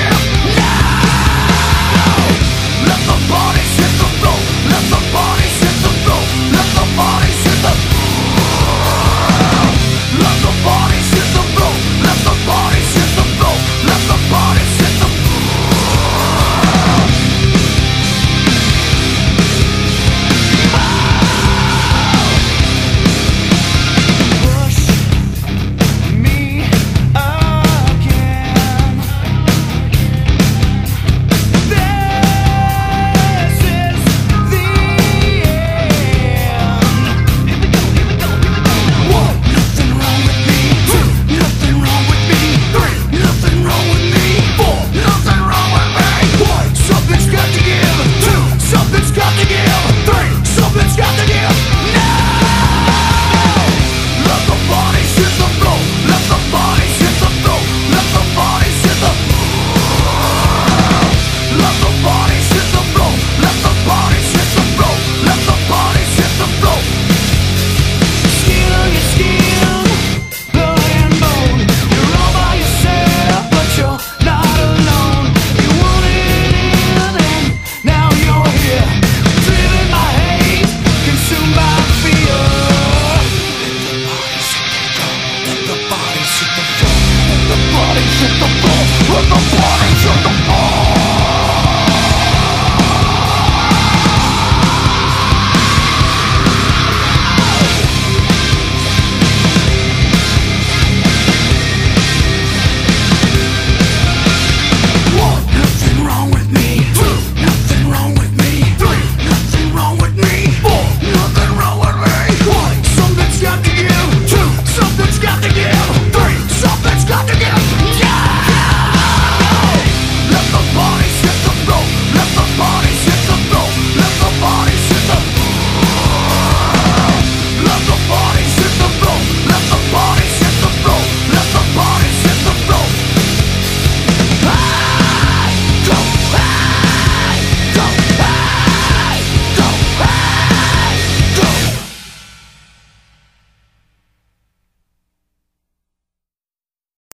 Yeah.